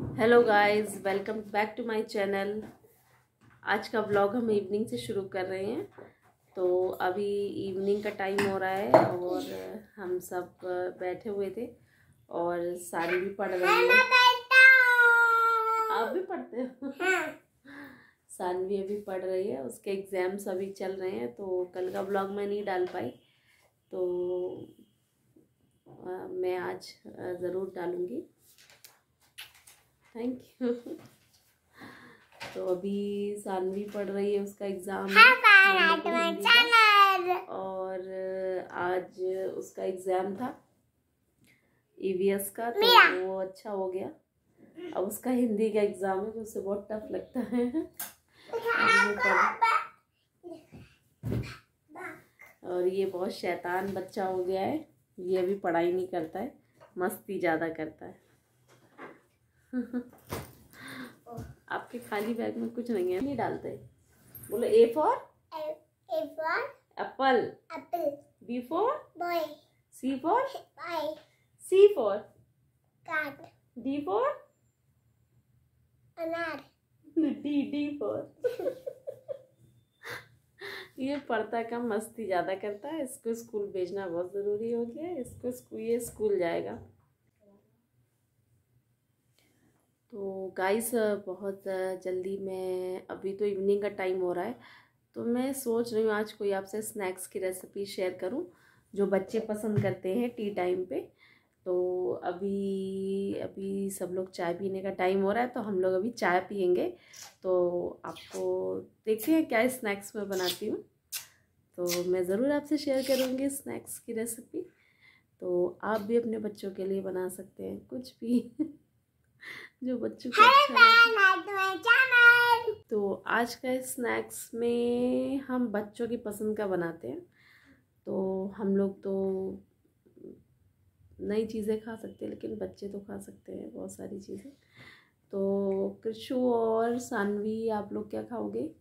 Hello guys welcome back to my channel आज का vlog हम इवनिंग से शुरू कर रहे हैं। तो अभी इवनिंग का टाइम हो रहा है और हम सब बैठे हुए थे और सारी भी पढ़ रही है। आप भी पढ़ते हो? सानवी अभी पढ़ रही है उसके एग्ज़ाम्स अभी चल रहे हैं तो कल का ब्लॉग मैं नहीं डाल पाई। तो आ, मैं आज ज़रूर डालूँगी। थैंक यू तो अभी सानवी पढ़ रही है उसका एग्ज़ाम और आज उसका एग्ज़ाम था ईवीएस का तो वो अच्छा हो गया। अब उसका हिंदी का एग्ज़ाम है जो उसे बहुत टफ लगता है। और ये बहुत शैतान बच्चा हो गया है। ये अभी पढ़ाई नहीं करता है मस्ती ज़्यादा करता है। आपके खाली बैग में कुछ नहीं है। नहीं डालते बोलो A for apple apple. B for boy. C for boy. C for cat. D for anar. D D for ये पढ़ता कम मस्ती ज़्यादा करता है। इसको स्कूल भेजना बहुत ज़रूरी हो गया है। इसको स्कूल ये स्कूल जाएगा। तो गाइस बहुत जल्दी मैं, अभी तो इवनिंग का टाइम हो रहा है तो मैं सोच रही हूँ आज कोई आपसे स्नैक्स की रेसिपी शेयर करूँ, जो बच्चे पसंद करते हैं टी टाइम पे। तो अभी अभी सब लोग चाय पीने का टाइम हो रहा है तो हम लोग अभी चाय पियेंगे। तो आपको देखते हैं क्या स्नैक्स मैं बनाती हूँ। तो मैं ज़रूर आपसे शेयर करूँगी स्नैक्स की रेसिपी तो आप भी अपने बच्चों के लिए बना सकते हैं, कुछ भी। जो बच्चों को अच्छा तो आज का स्नैक्स में हम बच्चों की पसंद का बनाते हैं। तो हम लोग तो नई चीज़ें खा सकते हैं लेकिन बच्चे तो खा सकते हैं बहुत सारी चीज़ें। तो कृषु और सानवी आप लोग क्या खाओगे?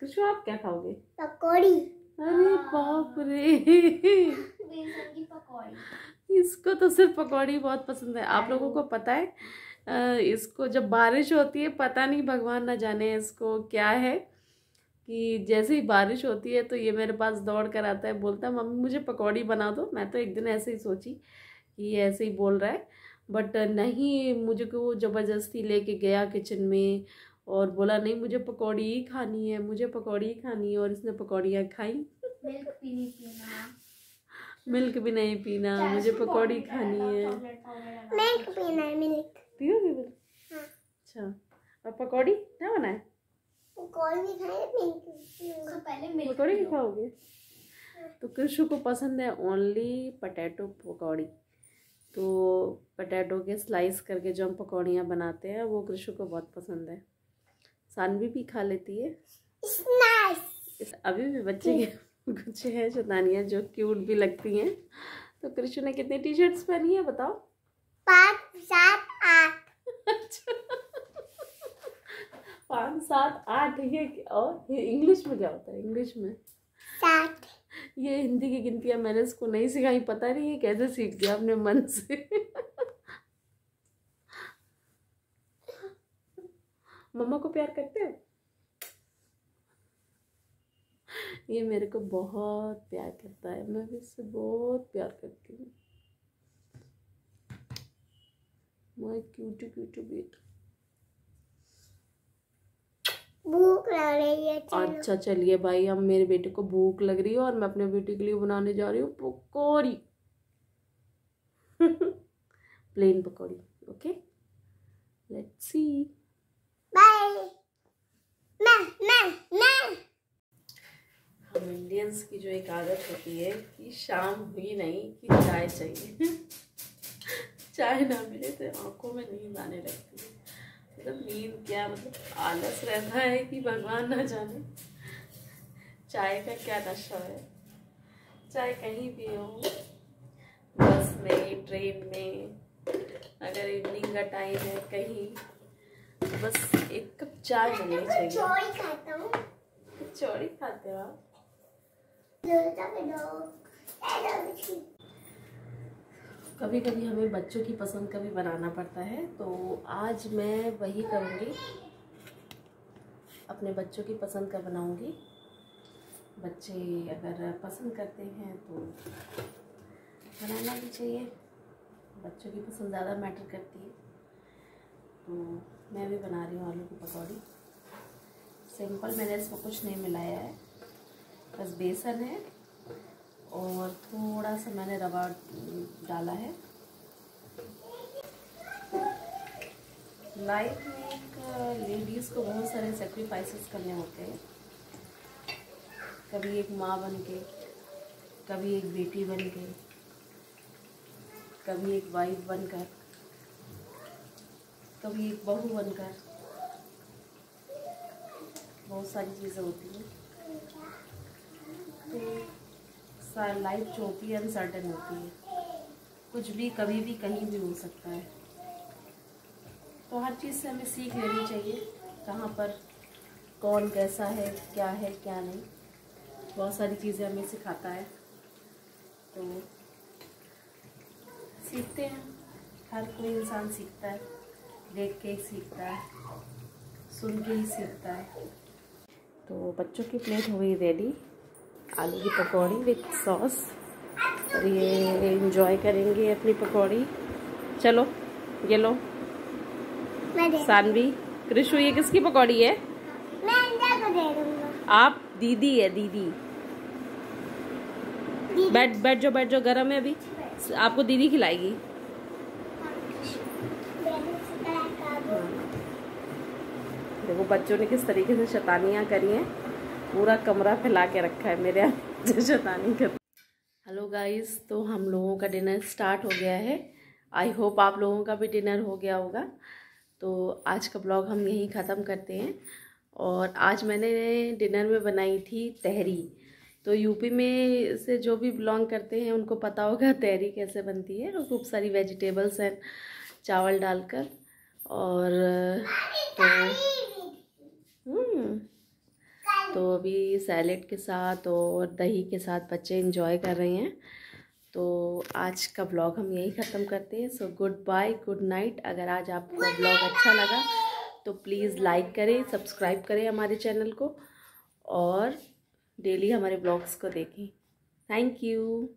कृषु आप क्या खाओगे? पकौड़ी। अरे बाप रे। पकौड़ी। इसको तो सिर्फ़ पकौड़ी बहुत पसंद है। आप लोगों को पता है इसको जब बारिश होती है, पता नहीं भगवान ना जाने इसको क्या है कि जैसे ही बारिश होती है तो ये मेरे पास दौड़ कर आता है, बोलता है, मम्मी, मुझे पकौड़ी बना दो। मैं तो एक दिन ऐसे ही सोची कि ये ऐसे ही बोल रहा है। बट नहीं, मुझे को ज़बरदस्ती लेके गया किचन में और बोला, नहीं, मुझे पकौड़ी ही खानी है, मुझे पकौड़ी ही खानी है। और इसने पकौड़ियाँ खाई। मिल्क पीना मिल्क भी नहीं पीना मुझे पकौड़ी खानी है। मिल्क पीना है मिल्क पियोगे बोले? हाँ। अच्छा और पकौड़ी क्या बनाए? पकौड़ी खाए मिल्क पहले मिल्क पकौड़ी भी खाओगे? तो कृषु को पसंद है ओनली पटैटो पकौड़ी। तो पटैटो के स्लाइस करके जो हम पकौड़ियाँ बनाते हैं वो कृषु को बहुत पसंद है। सानवी भी खा लेती है। इस अभी भी बच्चे के कुछ है शैतानियाँ जो क्यूट भी लगती हैं। तो कृष्ण ने कितनी टी शर्ट्स पहनी है बताओ? पाँच सात आठ। अच्छा। पाँच सात आठ ये और ये इंग्लिश में क्या होता है? इंग्लिश में? सात। ये हिंदी की गिनतियाँ मैंने इसको नहीं सिखाई पता नहीं है कैसे सीख गया अपने मन से। मम्मा को प्यार करते हो? ये मेरे को बहुत प्यार करता है। मैं भी इससे बहुत प्यार करती हूँ। माय क्यूटी क्यूटी बेटा भूख लग रही है अच्छा चलिए भाई हम मेरे बेटे को भूख लग रही है और मैं अपने बेटे के लिए बनाने जा रही हूँ पकौड़ी। प्लेन पकौड़ी ओके लेट्स सी बाय मैं मैं मैं हम इंडियंस की जो एक आदत होती है कि शाम हुई नहीं कि चाय चाहिए। चाय ना मिले तो आँखों में नींद आने लगती है। मतलब नींद क्या मतलब आलस रहता है कि भगवान ना जाने। चाय का क्या नशा है? चाय कहीं भी हो बस में ट्रेन में अगर इवनिंग का टाइम है कहीं तो बस एक कप चाय होनी चाहिए। चौड़ी खाता हूँ। चौड़ी खाते हो आप? कभी कभी हमें बच्चों की पसंद का भी बनाना पड़ता है तो आज मैं वही करूँगी। अपने बच्चों की पसंद का बनाऊँगी। बच्चे अगर पसंद करते हैं तो बनाना भी चाहिए। बच्चों की पसंद ज़्यादा मैटर करती है तो मैं भी बना रही हूँ आलू की पकौड़ी। सिंपल, मैंने इसमें कुछ नहीं मिलाया है। बस बेसन है और थोड़ा सा मैंने रवा डाला है। लाइफ में एक लेडीज़ को बहुत सारे सेक्रीफाइसेस करने होते हैं। कभी एक माँ बन के, कभी एक बेटी बन के, कभी एक वाइफ बनकर, कभी एक बहू बनकर, बहुत सारी चीज़ें होती हैं। तो लाइफ जो होती है अनसर्टन होती है, कुछ भी, कभी भी, कहीं भी हो सकता है। तो हर चीज़ से हमें सीख लेनी चाहिए, कहाँ पर कौन कैसा है, क्या है, क्या नहीं। बहुत सारी चीज़ें हमें सिखाता है। तो सीखते हैं। हर कोई इंसान सीखता है, देख के ही सीखता है, सुन के ही सीखता है। तो बच्चों की प्लेट हो गई रेडी आलू की पकौड़ी विथ सॉस और ये इंजॉय करेंगे अपनी पकौड़ी। चलो ये लो। सानवी कृषु ये किसकी पकौड़ी है? आप दीदी है दीदी। बैठ बैठ जो बैठ जो गर्म है अभी। आपको दीदी खिलाएगी। देखो बच्चों ने किस तरीके से शतानियाँ करी हैं। पूरा कमरा फैला के रखा है मेरे यहाँ शतानी हेलो गाइस तो हम लोगों का डिनर स्टार्ट हो गया है। आई होप आप लोगों का भी डिनर हो गया होगा। तो आज का ब्लॉग हम यहीं ख़त्म करते हैं। और आज मैंने डिनर में बनाई थी तहरी। तो यूपी में से जो भी बिलोंग करते हैं, उनको पता होगा तहरी कैसे बनती है। और खूब सारी वेजिटेबल्स हैं, चावल डालकर। और तो हम्म तो अभी सैलेड के साथ और दही के साथ बच्चे इंजॉय कर रहे हैं। तो आज का ब्लॉग हम यही ख़त्म करते हैं। So good bye good night अगर आज आपको ब्लॉग अच्छा लगा तो प्लीज़ लाइक करें सब्सक्राइब करें हमारे चैनल को और डेली हमारे ब्लॉग्स को देखें। Thank you